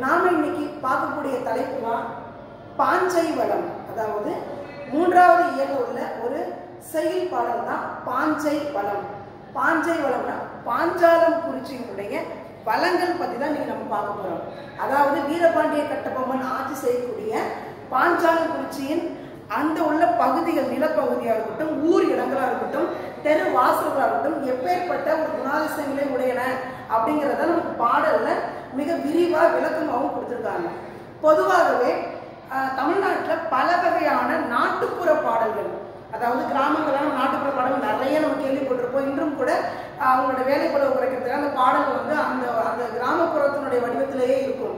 நாம இன்னைக்கு பார்க்கக்கூடிய தலைப்பு தான் பாஞ்சை வளம் அதாவது மூன்றாவது இயல்ல உள்ள ஒரு செயல் பாடல் தான் பாஞ்சை வளம் பாஞ்சை வளம்னா பாஞ்சாலம் குறிச்சியினுடைய வளங்கள் பத்தி தான் நீங்கள் நம்ம பார்க்க போறோம். அதாவது வீரபாண்டிய கட்டபொம்மன் ஆட்சி செய்யக்கூடிய பாஞ்சாலம் குறிச்சியின் அந்த உள்ள பகுதிகள் நிலப்பகுதியாக இருக்கட்டும் ஊர் இடங்களா இருக்கட்டும் தெரு வாசல்களாக இருக்கட்டும் எப்பேற்பட்ட ஒரு குணாதிசயங்களை உடையன அப்படிங்கிறத நமக்கு பாடல்ல மிக விரிவாக விளக்கமாகவும் கொடுத்துருக்காங்க. பொதுவாகவே தமிழ்நாட்டில் பல வகையான நாட்டுப்புற பாடல்கள் அதாவது கிராமங்களான நாட்டுப்புற பாடல்கள் நிறைய நம்ம கேள்விப்பட்டிருப்போம். இன்றும் கூட அவங்களோட வேலை வேலைப்பளவு குறைக்கிறதுக்கு அந்த பாடல்கள் வந்து அந்த அந்த கிராமப்புறத்தினுடைய வடிவத்திலேயே இருக்கும்.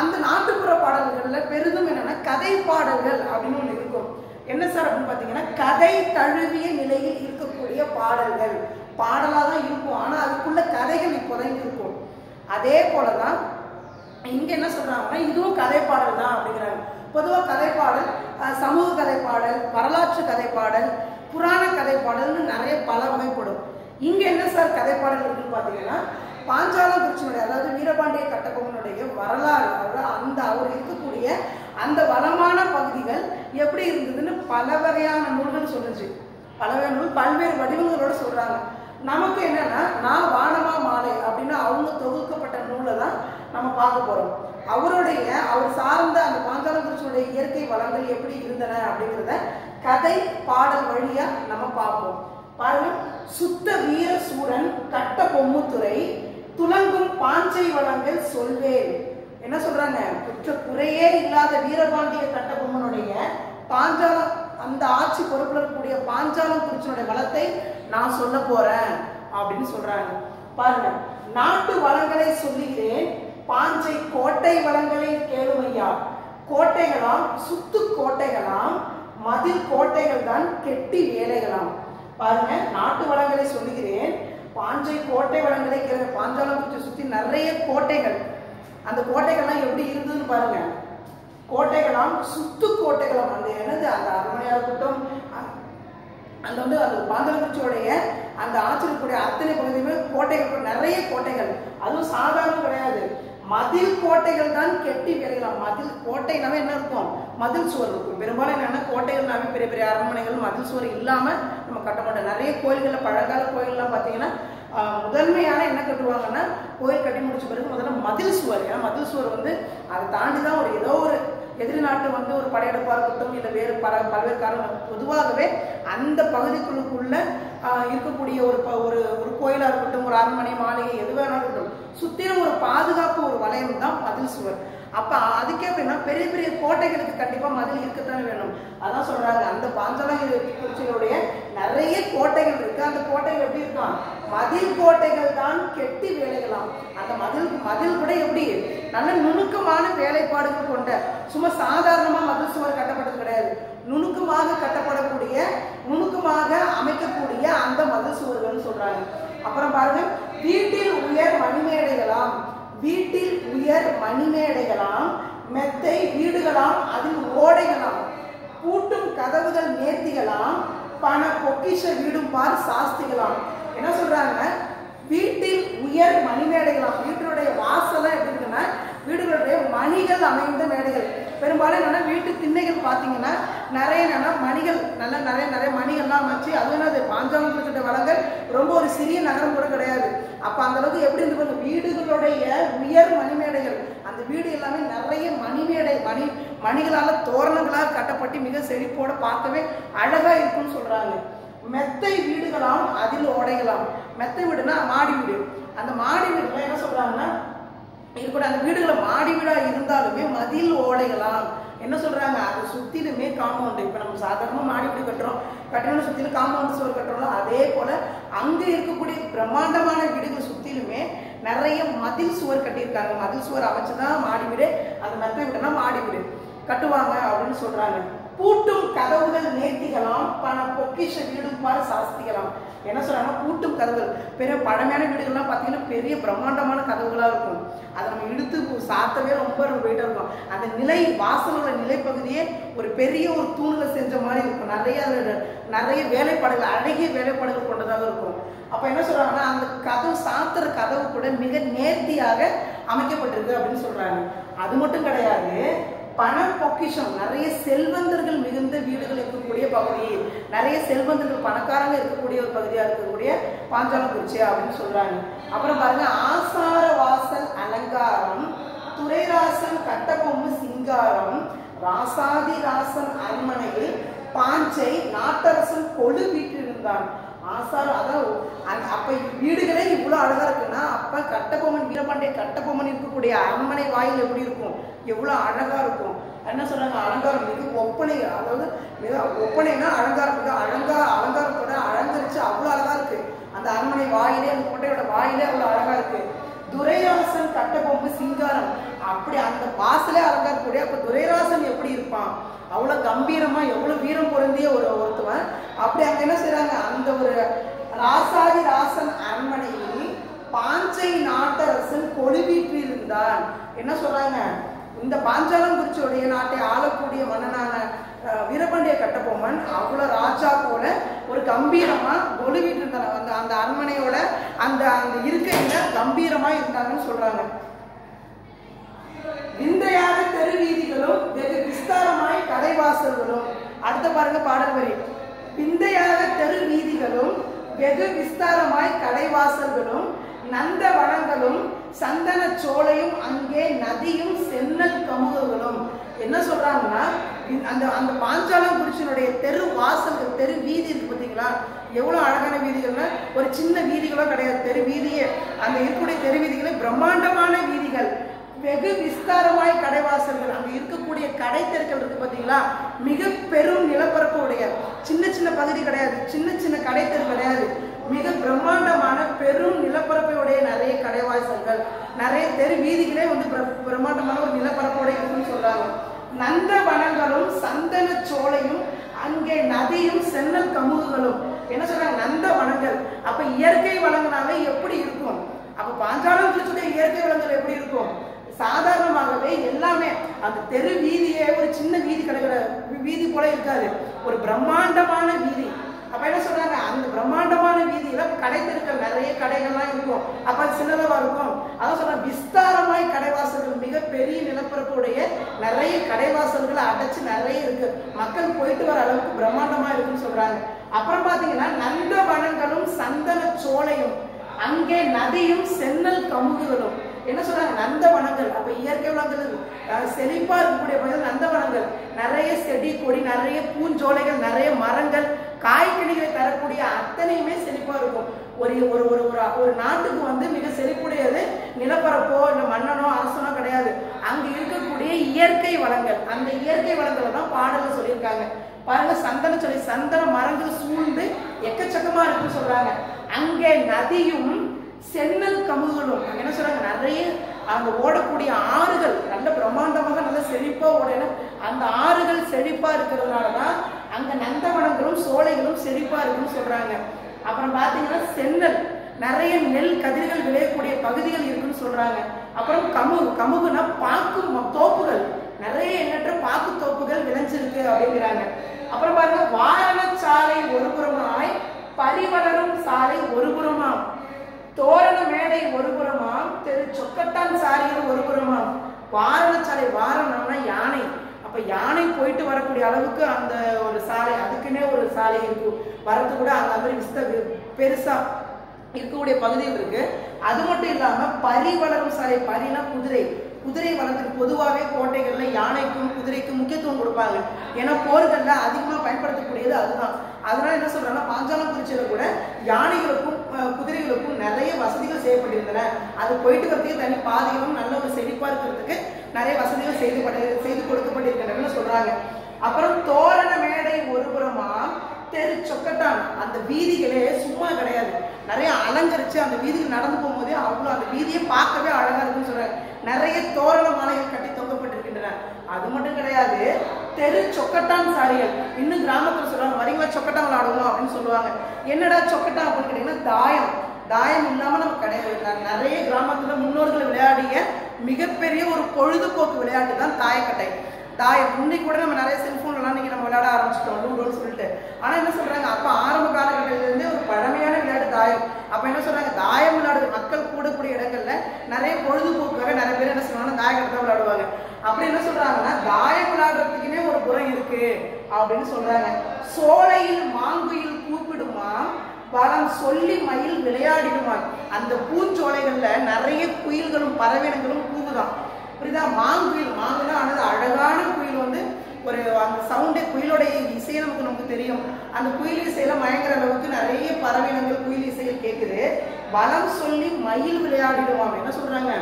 அந்த நாட்டுப்புற பாடல்களில் பெரிதும் என்னென்னா கதை பாடல்கள் அப்படின்னு ஒன்று இருக்கும். என்ன சார் அப்படின்னு பார்த்தீங்கன்னா கதை தழுவிய நிலையில் இருக்கக்கூடிய பாடல்கள். பாடலாக தான் இருக்கும் ஆனால் அதுக்குள்ள கதைகள் இப்போதான் இருக்கும். அதே போலதான் இங்க என்ன சொல்றாங்கன்னா இதுவும் கதைப்பாடல் தான் அப்படிங்கிறாங்க. பொதுவாக கதைப்பாடல் சமூக கதைப்பாடல் வரலாற்று கதைப்பாடல் புராண கதைப்பாடல்னு நிறைய பல வகைப்படும். இங்க என்ன சார் கதைப்பாடல் இருக்குன்னு பார்த்தீங்கன்னா பாஞ்சாலம் குறிச்சினுடைய அதாவது வீரபாண்டிய கட்டபொம்மனுடைய வரலாறு அதாவது அந்த அவர் இருக்கக்கூடிய அந்த வளமான பகுதிகள் எப்படி இருந்ததுன்னு பல வகையான நூல்கள் சொல்லுச்சு. பல வகை நூல் பல்வேறு வடிவங்களோட சொல்றாங்க. நமக்கு என்னன்னா நான் வானமா மாலை அப்படின்னு அவங்க தொகுக்கப்பட்ட நூலை தான் நம்ம பார்க்க போறோம். அவருடைய அவர் சார்ந்த அந்த பாங்காலகுருஷனுடைய இயற்கை வளங்கள் எப்படி இருந்தன அப்படிங்கிறத கதை பாடல் வழியா நம்ம பார்ப்போம். பாருங்க. சுத்த வீர சூரன் கட்ட பொம்முத்துறை துலங்கும் பாஞ்சை வளங்கள் சொல்வேன். என்ன சொல்றாங்க? குற்ற குறையே இல்லாத வீரபாண்டிய கட்டபொம்மனுடைய பாஞ்சால அந்த ஆட்சி பொறுப்பில் இருக்கக்கூடிய பாஞ்சாலம் குறிச்சினுடைய வளத்தை நான் சொல்ல போறேன் அப்படின்னு சொல்றாங்க. பாருங்க நாட்டு வளங்களை சொல்லுகிறேன் பாஞ்சை கோட்டை வளங்களை கேளுமையா கோட்டைகளாம் சுத்து கோட்டைகளாம் மதில் கோட்டைகள் தான் கெட்டி வேலைகளாம். பாருங்க நாட்டு வளங்களை சொல்லுகிறேன் பாஞ்சை கோட்டை வளங்களை கேளுங்க. பாஞ்சாலம் குறிச்சி சுத்தி நிறைய கோட்டைகள். அந்த கோட்டைகள்லாம் எப்படி இருந்ததுன்னு பாருங்க. கோட்டைகளாம் சுத்து கோட்டைகளாம். அந்த எனது அந்த அரண்மனையா இருக்கட்டும் அந்த வந்து அந்த பாந்தலகுச்சியோடைய அந்த ஆச்சரியக்கூடிய அத்தனை பகுதியுமே கோட்டைகள் கூட நிறைய கோட்டைகள். அதுவும் சாதாரண கிடையாது. மதில் கோட்டைகள் தான் கெட்டி வேலைகளாம் மதில் கோட்டைனாவே என்ன இருக்கும் மதில் சுவர் இருக்கும். பெரும்பாலும் என்னன்னா கோட்டைகள்னாவே பெரிய பெரிய அரண்மனைகள் மதில் சுவர் இல்லாம நம்ம கட்ட மாட்டோம். நிறைய கோயில்கள்ல பழங்கால கோயில்லாம் பார்த்தீங்கன்னா முதன்மையான என்ன கட்டுவாங்கன்னா கோயில் கட்டி முடிச்ச பிறகு முதல்ல மதில் சுவர். ஏன்னா மதில் சுவர் வந்து அதை தாண்டி தான் ஒரு ஏதோ ஒரு எதிர்நாட்டு வந்து ஒரு படையெடுப்பாக இருக்கட்டும் இல்லை வேறு பல பல்வேறு காரணம் பொதுவாகவே அந்த பகுதிக்குள்ளுக்குள்ள இருக்கக்கூடிய ஒரு ஒரு ஒரு கோயிலா இருக்கட்டும் ஒரு அரண்மனை மாளிகை எது வேணாலும் இருக்கட்டும் சுத்திலும் ஒரு பாதுகாப்பு ஒரு வளையம் தான் பதில் சுவர். அப்போ அதுக்கே அப்படின்னா பெரிய பெரிய கோட்டைகளுக்கு கண்டிப்பா மதில் இருக்கத்தானே வேணும். அதான் சொல்றாங்க. அந்த பாஞ்சலம் குறிச்சிகளுடைய நிறைய கோட்டைகள் இருக்கு. அந்த கோட்டைகள் எப்படி இருக்கான் மதில் கோட்டைகள் தான் கெட்டி வேலைகளாம். அந்த மதில் மதில் கூட எப்படி? நல்ல நுணுக்கமான வேலைப்பாடுகள் கொண்ட சும்மா சாதாரணமா மதில் சுவர் கட்டப்பட்டது கிடையாது. நுணுக்கமாக கட்டப்படக்கூடிய நுணுக்கமாக அமைக்கக்கூடிய அந்த மதில் சுவர்கள்னு சொல்றாங்க. அப்புறம் பாருங்க வீட்டில் உயர் மணிமேடைகளாம். வீட்டில் உயர் மணிமேடைகளாம் மெத்தை வீடுகளாம் அதில் ஓடைகளாம். பூட்டும் கதவுகள் நேர்த்திகளாம் பண பொக்கிஷ வீடும் பார் சாஸ்திகளாம். என்ன சொல்றாங்க? வீட்டில் உயர் மணிமேடைகளாம். வீட்டினுடைய வாசலாம் எப்படி இருக்குன்னா வீடுகளுடைய மணிகள் அமைந்த மேடைகள். பெரும்பாலும் என்னன்னா வீட்டு திண்ணைகள் பார்த்தீங்கன்னா நிறைய என்னன்னா மணிகள் நல்ல நிறைய நிறைய மணிகள்லாம் அமைச்சு அது என்னது பாஞ்சாலம் கிட்ட வளங்கள் ரொம்ப ஒரு சிறிய நகரம் கூட கிடையாது. அப்ப அந்த அளவுக்கு எப்படி இருந்து பாருங்க வீடுகளுடைய உயர் மணிமேடைகள் அந்த வீடு எல்லாமே நிறைய மணிமேடை மணி மணிகளால தோரணங்களால் கட்டப்பட்டு மிக செழிப்போட பார்க்கவே அழகா இருக்கும்னு சொல்றாங்க. மெத்தை வீடுகளாம் அதில் ஓடைகளாம். மெத்தை வீடுனா மாடி வீடு. அந்த மாடி வீடுலாம் என்ன சொல்றாங்கன்னா இது கூட அந்த வீடுகளை மாடி வீடா இருந்தாலுமே மதில் ஓடைகளாம் என்ன சொல்றாங்க? அது சுத்திலுமே காம்பவுண்ட் இப்ப நம்ம சாதாரணமாக மாடி வீடு கட்டுறோம். கட்டணம் சுத்திலும் காம்பவுண்ட் சுவர் கட்டுறோம் அதே போல அங்க இருக்கக்கூடிய பிரம்மாண்டமான வீடுகள் சுத்திலுமே நிறைய மதில் சுவர் கட்டியிருக்காங்க. மதில் சுவர் அமைச்சுதான் மாடி வீடு. அந்த மெத்தை வீடுனா மாடி வீடு. கட்டுவாங்க அப்படின்னு சொல்றாங்க. பூட்டும் கதவுகள் நேர்த்திகளாம் பண பொக்கிஷ வீடும் பாரு சாஸ்திகளாம். என்ன சொல்றாங்கன்னா பூட்டும் கதவுகள். பெரிய பழமையான வீடுகள்லாம் பார்த்தீங்கன்னா பெரிய பிரம்மாண்டமான கதவுகளாக இருக்கும். அதை நம்ம இழுத்து சாத்தவே ரொம்ப போயிட்டு இருக்கும். அந்த நிலை வாசலோட நிலைப்பகுதியே ஒரு பெரிய ஒரு தூணில் செஞ்ச மாதிரி இருக்கும். நிறைய நிறைய வேலைப்பாடுகள் அழகிய வேலைப்பாடுகள் கொண்டதாக இருக்கும். அப்ப என்ன சொல்றாங்கன்னா அந்த கதவு சாத்துற கதவு கூட மிக நேர்த்தியாக அமைக்கப்பட்டிருக்கு அப்படின்னு சொல்றாங்க. அது மட்டும் கிடையாது பண பொக்கிஷம். நிறைய செல்வந்தர்கள் மிகுந்த வீடுகள் இருக்கக்கூடிய பகுதி. நிறைய செல்வந்தர்கள் பணக்காரங்க இருக்கக்கூடிய ஒரு பகுதியா இருக்கக்கூடிய பாஞ்சாலங்குறிச்சி அப்படின்னு சொல்றாங்க. அப்புறம் பாருங்க ஆசார வாசல் அலங்காரம் துரைராசன் கட்டபொம்மு சிங்காரம் ராசாதி ராசன் அரண்மனையில் பாஞ்சை நாட்டரசன் கொழு வீட்டிருந்தான் ஆசாரம் அதான் அப்ப வீடுகளே இவ்வளவு அழகா இருக்குன்னா அப்ப கட்டபொம்மன் வீரபாண்டிய கட்டபொம்மன் இருக்கக்கூடிய அரண்மனை வாயில் எப்படி இருக்கும்? எவ்வளோ அழகாக இருக்கும். என்ன சொல்கிறாங்க அலங்காரம் மிக ஒப்பனை அதாவது மிக ஒப்பனைனா அலங்காரம் அலங்கார அலங்காரத்தோட அலங்கரிச்சு அவ்வளோ அழகாக இருக்குது அந்த அரண்மனை வாயிலே அந்த கோட்டையோட வாயிலே அவ்வளோ அழகாக இருக்குது துரைராசன் கட்டபொம்பு சிங்காரம். அப்படி அந்த வாசலே அலங்காரக்கூடிய அப்போ துரைராசன் எப்படி இருப்பான்? அவ்வளோ கம்பீரமாக எவ்வளோ வீரம் பொருந்திய ஒரு ஒருத்தவன். அப்படி அங்கே என்ன செய்கிறாங்க அந்த ஒரு ராசாதி ராசன் அரண்மனையில் பாஞ்சை நாட்டரசன் கொழுவீற்றிருந்தான். என்ன சொல்கிறாங்க இந்த பாஞ்சாலங்குறிச்சியுடைய நாட்டை ஆளக்கூடிய மன்னனான வீரபாண்டிய கட்டபொம்மன் அவ்வளோ ராஜா போல ஒரு கம்பீரமா ஒழுகிட்டு இருந்தாங்க அந்த அந்த அரண்மனையோட அந்த அந்த இருக்கையில கம்பீரமா இருந்தாங்கன்னு சொல்றாங்க. விந்தையாக தெரு வீதிகளும் வெகு விஸ்தாரமாய் கடைவாசல்களும் அடுத்த பாருங்க பாடல் வரி. விந்தையாக தெரு வீதிகளும் வெகு விஸ்தாரமாய் கடைவாசல்களும் நந்த வனங்களும் சந்தன சோலையும் அங்கே நதியும் சென்னல் கமுகுகளும். என்ன சொல்றாங்கன்னா இந்த- அந்த அந்த பாஞ்சாலங்குறிச்சியினுடைய தெரு வாசல் தெரு வீதி இருக்கு பார்த்தீங்களா? எவ்வளவு அழகான வீதிகள்னா ஒரு சின்ன வீதிகளோ கிடையாது. தெரு வீதியே. அந்த இருக்கக்கூடிய தெரு வீதிகளே பிரம்மாண்டமான வீதிகள். வெகு விஸ்தாரமாய் கடைவாசல்கள். அங்க இருக்கக்கூடிய கடை தெருக்கள் இருக்கு பாத்தீங்களா மிக பெரும் நிலப்பரப்பு உடைய. சின்ன சின்ன பகுதி கிடையாது. சின்ன சின்ன கடை தெரு கிடையாது. மிக பிரம்மாண்டமான பெரும் நிலப்பரப்பையுடைய நிறைய கடைவாசல்கள் நிறைய தெரு வீதிகளே வந்து பிரம்மாண்டமான ஒரு நிலப்பரப்போட இருக்குன்னு சொல்றாங்க. நந்த வனங்களும் சந்தன சோலையும் அங்கே நதியும் சென்னல் கமுகுகளும். என்ன சொல்றாங்க? நந்த வனங்கள். அப்ப இயற்கை வளங்களாவே எப்படி இருக்கும்? அப்ப பாஞ்சாலம் குறிச்சுடைய இயற்கை வளங்கள் எப்படி இருக்கும்? சாதாரணமாகவே எல்லாமே அந்த தெரு வீதியே ஒரு சின்ன வீதி கிடைக்கிற வீதி போல இருக்காது. ஒரு பிரம்மாண்டமான வீதி. அப்ப என்ன சொல்றாங்க? அந்த பிரம்மாண்டமான வீதியில கடை தெருக்கள் நிறைய கடைகள்லாம் இருக்கும். அப்ப அது இருக்கும். அதான் சொல்ற விஸ்தாரமாய் கடைவாசல்கள் மிக பெரிய நிலப்பரப்புடைய நிறைய கடைவாசல்களை அடைச்சு நிறைய இருக்கு. மக்கள் போயிட்டு வர அளவுக்கு பிரம்மாண்டமா இருக்குன்னு சொல்றாங்க. அப்புறம் பாத்தீங்கன்னா நந்தவனங்களும் சந்தன சோலையும் அங்கே நதியும் சென்னல் கமுகுகளும். என்ன சொல்றாங்க? நந்தவனங்கள் அப்ப இயற்கை வளங்கள் செழிப்பா இருக்கக்கூடிய நந்தவனங்கள் நிறைய செடி கொடி நிறைய பூஞ்சோலைகள் நிறைய மரங்கள் காய்கனிகளை தரக்கூடிய அத்தனையுமே செழிப்பா இருக்கும். ஒரு ஒரு ஒரு ஒரு ஒரு நாட்டுக்கு வந்து மிக செழிப்புடையது நிலப்பரப்போ இல்ல மன்னனோ அரசனோ கிடையாது. அங்கே இருக்கக்கூடிய இயற்கை வளங்கள் அந்த இயற்கை வளங்களை தான் பாடலில் சொல்லியிருக்காங்க. பாருங்க சந்தன சொல்லி சந்தன மரங்கள் சூழ்ந்து எக்கச்சக்கமா இருக்குன்னு சொல்றாங்க. அங்கே நதியும் சென்னல் கமுகளும் அங்க என்ன சொல்றாங்க? நிறைய அங்க ஓடக்கூடிய ஆறுகள் நல்ல பிரம்மாண்டமாக நல்ல செழிப்பா ஓடணும். அந்த ஆறுகள் செழிப்பா இருக்கிறதுனால தான் அங்க நந்தவனங்களும் சோலைகளும் செழிப்பா இருக்குன்னு சொல்றாங்க. அப்புறம் பாத்தீங்கன்னா சென்னல். நிறைய நெல் கதிர்கள் விளையக்கூடிய பகுதிகள் இருக்குன்னு சொல்றாங்க. அப்புறம் கமுகு. கமுகுனா பாக்கு தோப்புகள். நிறைய எண்ணற்ற பாக்கு தோப்புகள் விளைஞ்சிருக்கு அப்படிங்கிறாங்க. அப்புறம் பாருங்க சாலை ஒரு புறமாய் பரிவளரும் சாலை ஒரு புறமாம் தோரண மேடை ஒரு புறமாம் தெரு சொக்கட்டான் சாலைகள் ஒரு புறமாம் சாலை வாரணம்னா யானை. அப்ப யானை போயிட்டு வரக்கூடிய அளவுக்கு அந்த ஒரு சாலை அதுக்குன்னே ஒரு சாலை இருக்கும் வரத்து கூட அந்த மாதிரி விஸ்த பெருசா இருக்கக்கூடிய பகுதிகள் இருக்கு. அது மட்டும் இல்லாம பரி வளரும் சாலை பரினா குதிரை. குதிரை வளர்த்துக்கு பொதுவாகவே கோட்டைகள்ல யானைக்கும் குதிரைக்கும் முக்கியத்துவம் கொடுப்பாங்க. ஏன்னா போர்கள்ல அதிகமா பயன்படுத்தக்கூடியது அதுதான். அதனால என்ன சொல்றாங்கன்னா பாஞ்சாலங்குறிச்சியில கூட யானைகளுக்கும் குதிரைகளுக்கும் நிறைய வசதிகள் செய்யப்பட்டிருந்தன. அது போயிட்டு வரதுக்கு தனி பாதைகளும் நல்ல ஒரு செழிப்பா இருக்கிறதுக்கு நிறைய வசதிகள் செய்து செய்து கொடுக்கப்பட்டிருக்கின்றன சொல்றாங்க. அப்புறம் தோரண மேடை ஒருபுறமா தெரு சொக்கட்டான். அந்த வீதிகளே சும்மா கிடையாது. நிறைய அலங்கரிச்சு அந்த வீதிக்கு நடந்து போகும்போதே அவ்வளோ அந்த வீதியை பார்க்கவே அழகா இருக்குன்னு சொல்றாங்க. நிறைய தோரண மாலைகள் கட்டி தொங்கப்பட்டிருக்கின்றன. அது மட்டும் கிடையாது தெரு சொக்கட்டான் சாரிகள். இன்னும் கிராமத்தில் சொல்றாங்க வரீங்களா சொக்கட்டான் விளாடுவோம் அப்படின்னு சொல்லுவாங்க. என்னடா சொக்கட்டான் அப்படின்னு கேட்டீங்கன்னா தாயம். தாயம் இல்லாம நம்ம கிடையாது. நிறைய கிராமத்துல முன்னோர்கள் விளையாடிய மிகப்பெரிய ஒரு பொழுதுபோக்கு விளையாட்டு தான் தாயக்கட்டை. தாய முன்னைக்கு கூட நம்ம நிறைய செல்ஃபோன்லாம் நீங்கள் நம்ம விளையாட ஆரம்பிச்சிட்டோம் லூடோன்னு சொல்லிட்டு. ஆனால் என்ன சொல்கிறாங்க அப்போ ஆரம்ப காலகட்டத்திலேருந்தே ஒரு பழமையான விளையாட்டு தாயம். அப்போ என்ன சொல்கிறாங்க தாயம் விளையாடுற மக்கள் கூடக்கூடிய இடங்கள்ல நிறைய பொழுதுபோக்குக்காக நிறைய பேர் என்ன சொல்லுவாங்கன்னா தாயக்கட்டை தான் விளையாடுவாங்க. அப்படி என்ன சொல்றாங்கன்னா தாயம் விளையாடுறதுக்குன்னே ஒரு புறம் இருக்கு அப்படின்னு சொல்றாங்க. சோலையில் மாங்குயில் கூப்பிடுமா? பலம் சொல்லி மயில் விளையாடிடுமா அந்த பூஞ்சோலைகள்ல நிறைய குயில்களும் பறவைகளும் கூவுதான் புரியுதா? மாங்குயில் மாங்குனா ஆனது அழகான குயில் வந்து ஒரு அந்த சவுண்டே குயிலோடைய இசையை நமக்கு நமக்கு தெரியும். அந்த குயில் இசையில மயங்குற அளவுக்கு நிறைய பறவையினங்கள் குயில் இசையில் கேட்குது வளம் சொல்லி மயில் விளையாடிடுவாங்க என்ன சொல்றாங்க?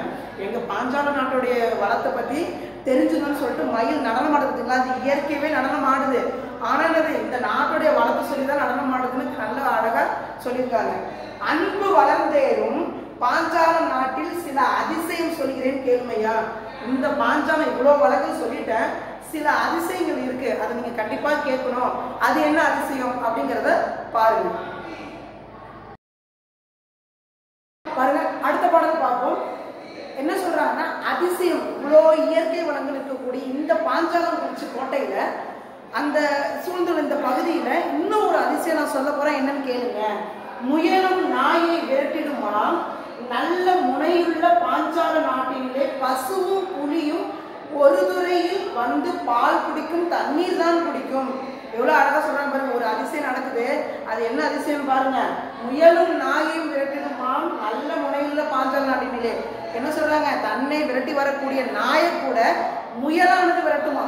எங்க பாஞ்சால நாட்டுடைய வளத்தை பத்தி தெரிஞ்சுக்கணும்னு சொல்லிட்டு மயில் நடனம் ஆடுறதுங்களா அது இயற்கையவே நடனம் ஆடுது. ஆனால் இந்த நாட்டுடைய வளர்த்து சொல்லி தான் நடனம் ஆடுதுன்னு நல்ல அழகா சொல்லியிருக்காங்க. அன்பு வளர்ந்தேரும் பாஞ்சாலம் நாட்டில் சில அதிசயம் சொல்கிறேன் கேளுமையா? இந்த பாஞ்சாலம் இவ்வளோ வழக்கு சொல்லிட்டேன். சில அதிசயங்கள் இருக்கு. அதை நீங்க கண்டிப்பா கேட்கணும். அது என்ன அதிசயம் அப்படிங்கறத பாருங்க அடுத்த பாடல் பார்ப்போம் என்ன சொல்றாங்கன்னா அதிசயம் இவ்வளோ இயற்கை வளங்கள் இருக்கக்கூடிய இந்த பாஞ்சாலம் குறிச்சி கோட்டையில அந்த சூழ்ந்துள்ள இந்த பகுதியில இன்னும் ஒரு அதிசயம் நான் சொல்ல போறேன் என்னன்னு கேளுங்க. முயலும் நாயை விரட்டிடுமானால் நல்ல முனையுள்ள பாஞ்சால நாட்டிலே பசுவும் புலியும் ஒரு துறையில் வந்து பால் குடிக்கும் தண்ணீர் தான் குடிக்கும். எவ்வளவு அழகா சொல்றாங்க பாருங்க ஒரு அதிசயம் நடக்குது. அது என்ன அதிசயம் பாருங்க. முயலும் நாயையும் விரட்டிடுமாம் நல்ல முனையுள்ள பாஞ்சால நாட்டினிலே. என்ன சொல்றாங்க? தன்னை விரட்டி வரக்கூடிய நாயை கூட முயலானது விரட்டுமா?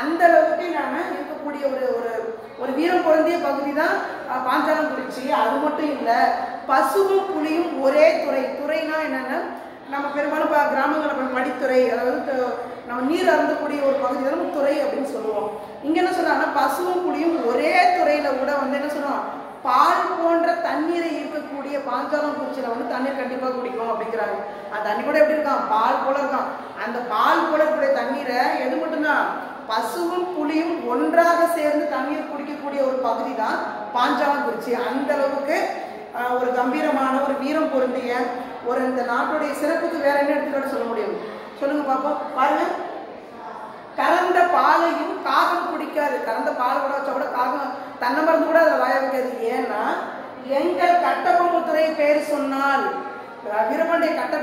அந்த அளவுக்கு நாம இருக்கக்கூடிய ஒரு ஒரு ஒரு வீரம் பொருந்திய பகுதி தான் பாஞ்சாலம் குறிச்சி அது மட்டும் இல்லை பசுவும் புலியும் ஒரே துறை. துறைனா என்னென்னா நம்ம பெரும்பாலும் கிராமங்களில் கிராமங்கள்ல ப- அதாவது நம்ம நீர் அருந்தக்கூடிய ஒரு பகுதி தான் துறை அப்படின்னு சொல்லுவோம். இங்கே என்ன சொல்கிறாங்கன்னா பசுவும் புலியும் ஒரே துறையில் கூட வந்து என்ன சொல்லுவோம் பால் போன்ற தண்ணீரை ஈர்க்கக்கூடிய பாஞ்சாலம் குறிச்சியில் வந்து தண்ணீர் கண்டிப்பாக குடிக்கும் அப்படிங்கிறாங்க. அந்த தண்ணி கூட எப்படி இருக்கான்? பால் போல இருக்கான். அந்த பால் போல இருக்கக்கூடிய பசுவும் புலியும் ஒன்றாக சேர்ந்து தண்ணீர் குடிக்கக்கூடிய ஒரு பகுதி தான் பாஞ்சாலங்குறிச்சி. அந்த அளவுக்கு ஒரு கம்பீரமான ஒரு வீரம் பொருந்திய ஒரு இந்த நாட்டுடைய சிறப்புக்கு வேற என்ன எடுத்துக்காட்டு சொல்ல முடியும்? சொல்லுங்க பாப்போம். பாருங்க. கறந்த பாலையும் காகம் குடிக்காது. கறந்த பால் கூட வச்சா கூட காகம் தன்னை மருந்து கூட அதை வாய வைக்காது. ஏன்னா எங்கள் கட்டபொம்முத்துறை பேர் சொன்னால் வீரபாண்டிய கட்ட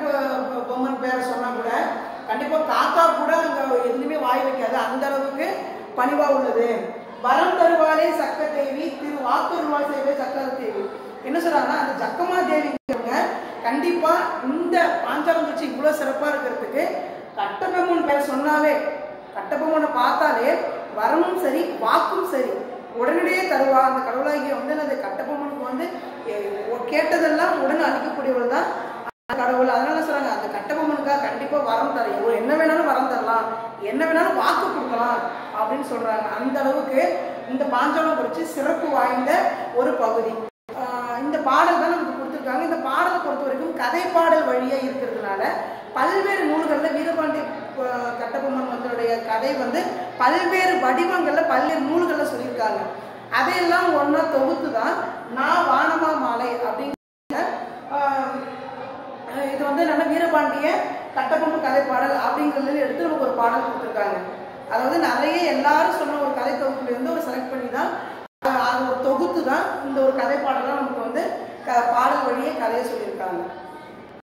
பொம்மன் பேரை சொன்னா கூட கண்டிப்பா காக்கா கூட அங்க எதுலையுமே வாய் வைக்காது அந்த அளவுக்கு பணிவா உள்ளது. வரம் தருவாளே சக்க தேவி திரு வாக்குருவாள் செய்வே சக்கர தேவி என்ன சொல்றாங்கன்னா அந்த ஜக்கமா தேவிங்கிறவங்க கண்டிப்பா இந்த பாஞ்சாலம் கட்சி இவ்வளவு சிறப்பா இருக்கிறதுக்கு கட்டபொம்மன் பேர் சொன்னாலே கட்டபொம்மனை பார்த்தாலே வரமும் சரி வாக்கும் சரி. உடனடியே தருவா. அந்த கடவுளாகிய வந்து அந்த கட்டபொம்மனுக்கு வந்து கேட்டதெல்லாம் உடனே அளிக்கக்கூடியவள் தான் கடவுள். அதனால சொல்றாங்க அந்த கட்டபொம்மனுக்காக கண்டிப்பா வரம் தர என்ன வேணாலும் வரம் தரலாம். என்ன வேணாலும் வாக்கு கொடுக்கலாம் அப்படின்னு சொல்றாங்க. அந்த அளவுக்கு இந்த பாஞ்சாலம் குறித்து சிறப்பு வாய்ந்த ஒரு பகுதி. இந்த பாடல் தான் நமக்கு கொடுத்துருக்காங்க. இந்த பாடலை பொறுத்த வரைக்கும் கதை பாடல் வழியா இருக்கிறதுனால பல்வேறு நூல்களில் வீரபாண்டி கட்டபொம்மன் வந்தனுடைய கதை வந்து பல்வேறு வடிவங்கள்ல பல்வேறு நூல்களில் சொல்லியிருக்காங்க. அதையெல்லாம் ஒன்னா தொகுத்து தான் நான் வானமா மாலை அப்படின்னு இது வந்து நல்ல வீரபாண்டிய கட்டபொம்மன் கதை பாடல் அப்படிங்கிறதுல எடுத்து நமக்கு ஒரு பாடல் கொடுத்துருக்காங்க. அதாவது நிறைய எல்லாரும் சொன்ன ஒரு கதை தொகுப்புல இருந்து ஒரு செலக்ட் பண்ணி தான் அது ஒரு தொகுத்து தான் இந்த ஒரு கதை பாடலாம் நமக்கு வந்து க- பாடல் வழியே கதையை சொல்லியிருக்காங்க.